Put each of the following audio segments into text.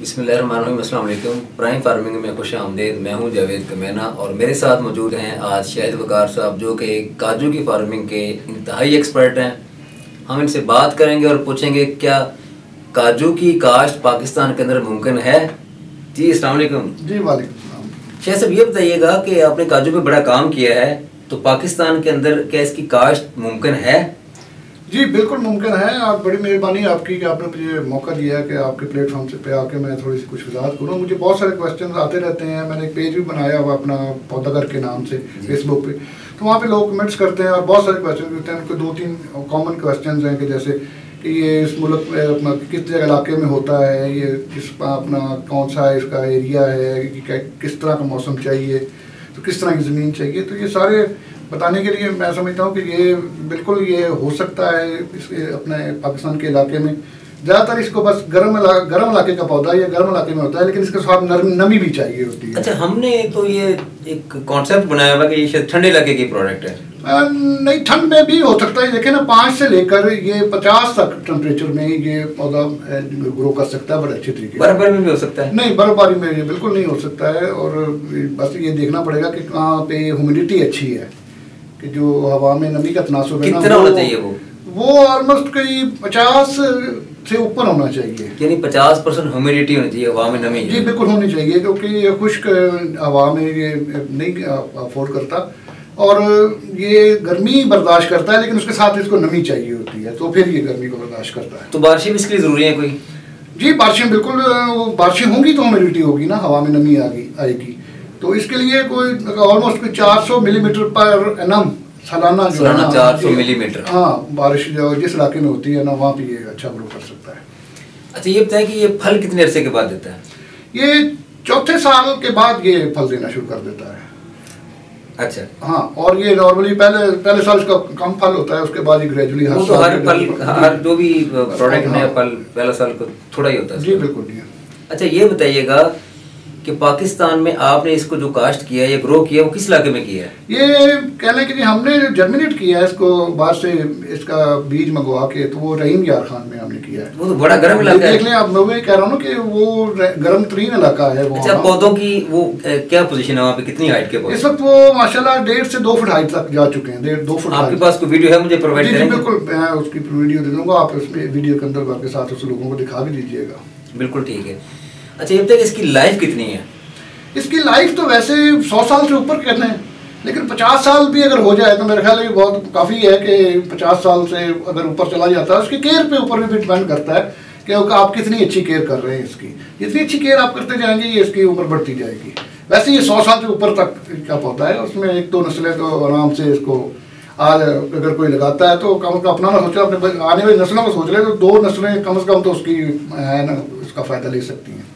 बिस्मिल्लाहिर्रहमानिर्रहीम। Prime farming में खुश आमदेद। मैं हूँ जावेद कमेना और मेरे साथ मौजूद हैं आज शाहिद वकार साहब जो कि काजू की फ़ार्मिंग के इंतहाई एक्सपर्ट हैं। हम इनसे बात करेंगे और पूछेंगे क्या काजू की काश्त पाकिस्तान के अंदर मुमकिन है? जी अलैक्म जी वालेकुम शाह साहब ये बताइएगा कि आपने काजू पे बड़ा काम किया है तो पाकिस्तान के अंदर क्या इसकी काश्त मुमकिन है? जी बिल्कुल मुमकिन है। आप बड़ी मेहरबानी आपकी कि आपने मुझे मौका दिया है कि आपके प्लेटफॉर्म से पे आके मैं थोड़ी सी कुछ वजाहत करूँ। मुझे बहुत सारे क्वेश्चन आते रहते हैं। मैंने एक पेज भी बनाया हुआ अपना पौधागर के नाम से फेसबुक पे। तो वहाँ पे लोग कमेंट्स करते हैं और बहुत सारे क्वेश्चन करते हैं। उनके दो तीन कॉमन क्वेश्चन हैं कि जैसे कि ये इस मुल्क में अपना किस जगह इलाके में होता है? ये किस अपना कौन सा इसका एरिया है? कि किस तरह का मौसम चाहिए? तो किस तरह की ज़मीन चाहिए? तो ये सारे बताने के लिए मैं समझता हूँ कि ये बिल्कुल ये हो सकता है इसके अपने पाकिस्तान के इलाके में। ज़्यादातर इसको बस गर्म गर्म इलाके का पौधा या गर्म इलाके में होता है लेकिन इसके साथ नरम नमी भी चाहिए होती है। अच्छा हमने तो ये एक कॉन्सेप्ट बनाया हुआ कि ये ठंडे इलाके की प्रोडक्ट है। आ, नहीं ठंड में भी हो सकता है देखिए ना पाँच से लेकर ये पचास तक टेम्परेचर में ये पौधा ग्रो कर सकता है बड़े अच्छे तरीके बर्फबारी में भी हो सकता है? नहीं बर्फबारी में ये बिल्कुल नहीं हो सकता है और बस ये देखना पड़ेगा कि कहाँ पे ह्यूमिडिटी अच्छी है। कि जो हवा में नमी का तनासुब है कितना होना चाहिए वो? वो ऑलमोस्ट कई पचास से ऊपर होना चाहिए। यानी पचास परसेंट ह्यूमिडिटी होनी चाहिए हवा में नमी? जी बिल्कुल होनी चाहिए क्योंकि ये खुश्क हवा में ये नहीं अफोर्ड करता। और ये गर्मी बर्दाश्त करता है लेकिन उसके साथ इसको नमी चाहिए होती है तो फिर ये गर्मी को बर्दाश्त करता है। तो बारिशें भी इसके लिए ज़रूरी है कोई? जी बारिशें बिल्कुल बारिशें होंगी तो ह्यूमिडिटी होगी ना हवा में नमी आएगी। तो इसके लिए कोई ऑलमोस्ट कोई 400 मिलीमीटर पर एनम सालाना जो है चार सौ मिलीमीटर हाँ बारिश जो जिस इलाके में होती है ना वहाँ पे ये अच्छा ग्रो कर सकता है। अच्छा ये बताएँ कि ये फल कितने अरसे के बाद देता है? ये चौथे साल के बाद ये फल देना शुरू कर देता है। अच्छा। हाँ और ये नॉर्मली पहले पहले साल इसका कम फल होता है उसके बाद ये ग्रेजुअली हर तो हर फल हर जो भी प्रोडक्ट में फल पहला साल को थोड़ा ही होता है जी बिल्कुल अच्छा ये बताइएगा कि पाकिस्तान में आपने इसको जो कास्ट किया है या ग्रो किया वो किस इलाके में किया है? ये कह लें कि हमने जो जर्मिनेट किया है इसको बाहर से इसका बीज मंगवा के तो वो रहीम यार खान में हमने किया है। वो तो बड़ा गर्म इलाका है। देख लें आप मैं वही कह रहा हूँ कि वो गर्म तरीन इलाका है अच्छा पौधों की वो क्या पोजीशन है वहाँ पे? कितनी हाइट के इस वक्त वो माशाल्लाह डेढ़ से दो फुट हाइट तक जा चुके हैं डेढ़ दो फुट आपके पास कोई वीडियो है मुझे प्रोवाइड करेंगे? बिल्कुल मैं उसकी वीडियो दे दूँगा आप उसमें वीडियो के अंदर आपके साथ उस लोगों को दिखा भी दीजिएगा। बिल्कुल ठीक है। अच्छा ये बताइए, इसकी लाइफ कितनी है? इसकी लाइफ तो वैसे सौ साल से ऊपर कहते हैं, लेकिन पचास साल भी अगर हो जाए तो मेरे ख्याल है बहुत काफ़ी है कि पचास साल से अगर ऊपर चला जाता है, उसकी केयर पे ऊपर भी डिपेंड करता है कि आप कितनी अच्छी केयर कर रहे हैं इसकी। जितनी अच्छी केयर आप करते जाएँगे, ये इसकी उम्र बढ़ती जाएगी। वैसे ये सौ साल से ऊपर तक का पौधा है, उसमें एक दो नस्लें तो आराम से इसको आज अगर कोई लगाता है तो कम का अपना ना सोचे, अपने आने वाली नस्लों को सोच रहे तो दो नस्लें कम अज़ कम तो उसकी, है ना, उसका फ़ायदा ले सकती हैं।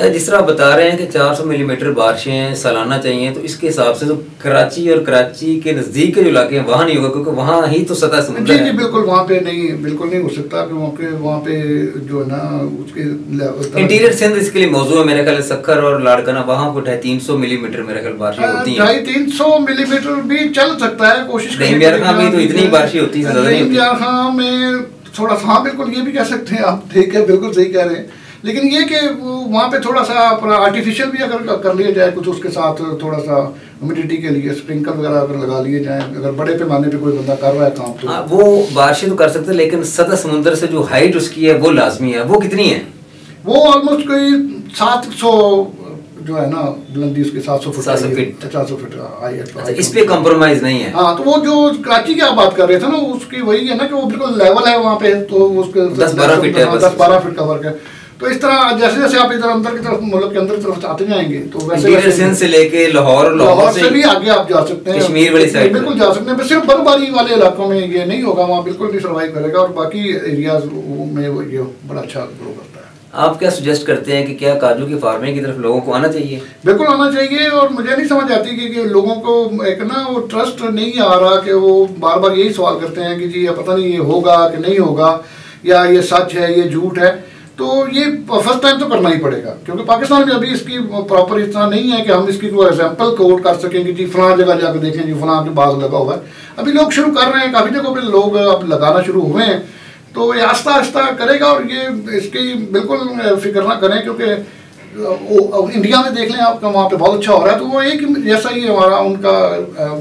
जिस तरह आप बता रहे हैं कि 400 मिलीमीटर बारिशें सालाना चाहिए तो इसके हिसाब से तो कराची और कराची के नज़दीक के जो इलाके हैं वहाँ नहीं होगा क्योंकि वहाँ ही तो सतह समुद्र जी जी बिल्कुल वहाँ पे नहीं बिल्कुल नहीं हो सकता क्योंकि वहाँ पे जो है ना उसके इंटीरियर सिंध इसके लिए मौजूद है मेरे ख्याल सखर और लाड़काना वहाँ को ढाई तीन सौ मिलीमीटर मेरे ख्याल बारिशें होती है। ढाई तीन सौ मिलीमीटर भी चल सकता है कोशिश में तो इतनी बारिशें होती है में थोड़ा सा हाँ बिल्कुल ये भी कह सकते हैं आप ठीक है बिल्कुल सही कह रहे हैं। लेकिन ये कि वहाँ पे थोड़ा सा अपना आर्टिफिशियल भी अगर कर लिया जाए कुछ उसके साथ थोड़ा सा ह्यूमिडिटी के लिए स्प्रिंकल वगैरह अगर लगा लिए जाए अगर बड़े पैमाने पे कोई बंदा कर रहा है काम तो। आ, हाँ, वो बारिशें तो कर सकते हैं लेकिन सतह समुद्र से जो हाइट उसकी है वो लाजमी है। वो कितनी है? वो ऑलमोस्ट कोई सात सौ जो है ना बुलंदी उसके सात सौ फुट सात सौ फीट। सात सौ फुट आई अच्छा इस पे कॉम्प्रोमाइज नहीं है। हाँ तो वो जो कराची की आप बात कर रहे थे ना उसकी वही है ना कि वो बिल्कुल लेवल है वहाँ पे तो उसके दस बारह फीट है दस बारह फीट का वर्क है। तो इस तरह जैसे जैसे आप इधर अंदर की तरफ़ मुल्क के अंदर की तरफ़ आते जाएँगे तो वैसे वैसे से लेके लाहौर लाहौर से भी आगे आप जा सकते हैं। कश्मीर वाली साइड बिल्कुल जा सकते हैं सिर्फ़ बर्फबारी वाले इलाकों में ये नहीं होगा वहाँ बिल्कुल नहीं सर्वाइव करेगा और बाकी एरियाज़ में वो ये बड़ा अच्छा ग्रो करता है। आप क्या सुजेस्ट करते हैं कि क्या काजू की फ़ार्मिंग की तरफ़ लोगों को आना चाहिए? बिल्कुल आना चाहिए और मुझे नहीं समझ आती कि, कि लोगों को एक ना वो ट्रस्ट नहीं आ रहा कि वो बार बार यही सवाल करते हैं कि जी ये पता नहीं ये होगा कि नहीं होगा या ये सच है ये झूठ है। तो ये फ़र्स्ट टाइम तो करना ही पड़ेगा क्योंकि पाकिस्तान में अभी इसकी प्रॉपर इतना नहीं है कि हम इसकी कोई एग्ज़ाम्पल कोट कर सकें कि जी फलां जगह जाकर देखें जी फलां के बाग लगा हुआ है। अभी लोग शुरू कर रहे हैं काफ़ी जगहों पर लोग अब लगाना शुरू हुए हैं। तो ये आस्ता आस्ता करेगा और ये इसकी बिल्कुल फ़िक्र ना करें क्योंकि वो इंडिया में देख लें आपका वहाँ पे बहुत अच्छा हो रहा है। तो वो एक जैसा ही हमारा उनका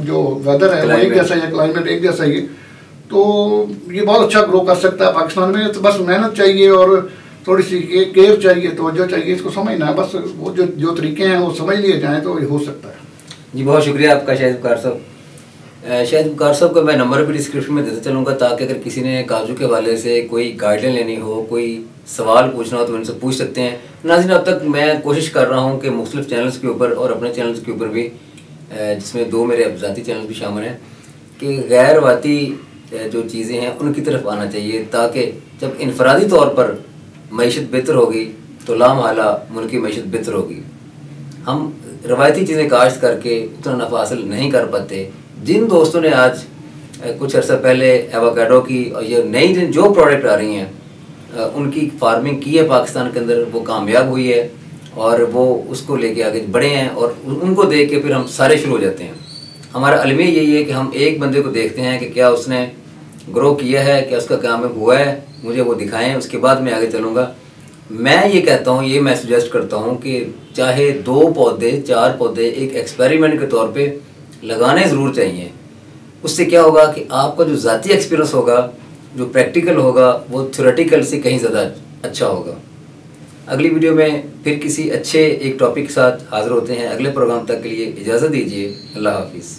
जो वेदर है वो एक जैसा ही क्लाइमेट एक जैसा ही है। तो ये बहुत अच्छा ग्रो कर सकता है पाकिस्तान में। तो बस मेहनत चाहिए और थोड़ी सी केयर चाहिए तो जो चाहिए, इसको समझना है, बस वो जो जो तरीके हैं, वो समझ लिए जाएँ तो ये हो सकता है। जी, बहुत शुक्रिया आपका, शाहिद बुकार साहब। शायद बुकार साहब का मैं नंबर भी डिस्क्रिप्शन में देता चलूँगा, ताकि अगर किसी ने काजू के हवाले से कोई गाइडलाइन लेनी हो, कोई सवाल पूछना हो तो उनसे पूछ सकते हैं। नाजिन अब तक मैं कोशिश कर रहा हूँ कि मुख्तलिफ़ चैनल्स के ऊपर और अपने चैनल्स के ऊपर भी जिसमें दो मेरे ज़ाती चैनल भी शामिल हैं, कि गैर वाती जो चीज़ें हैं, उनकी तरफ़ आना चाहिए, ताकि जब इनफरादी तौर पर मीशत बेहतर होगी तो लामहला मुल्क की मीशत बेहतर होगी। हम रवायती चीज़ें काश्त करके उतना नफ़ा हासिल नहीं कर पाते। जिन दोस्तों ने आज कुछ अर्सा पहले एवाकाडो की और ये नई जिन जो प्रोडक्ट आ रही हैं उनकी फ़ार्मिंग की है पाकिस्तान के अंदर, वो कामयाब हुई है और वो उसको लेके आगे बढ़े हैं और उनको देख के फिर हम सारे शुरू हो जाते हैं। हमारा अलमिया यही है कि हम एक बंदे को देखते हैं कि क्या उसने ग्रो किया है, क्या उसका काम हुआ है, मुझे वो दिखाएँ, उसके बाद मैं आगे चलूँगा। मैं ये कहता हूँ, ये मैं सजेस्ट करता हूँ कि चाहे दो पौधे, चार पौधे एक एक्सपेरिमेंट के तौर पे लगाने ज़रूर चाहिए। उससे क्या होगा कि आपका जो ज़ाती एक्सपीरियंस होगा, जो प्रैक्टिकल होगा, वो थ्योरेटिकल से कहीं ज़्यादा अच्छा होगा। अगली वीडियो में फिर किसी अच्छे एक टॉपिक के साथ हाज़िर होते हैं। अगले प्रोग्राम तक के लिए इजाज़त दीजिए। अल्लाह हाफिज़।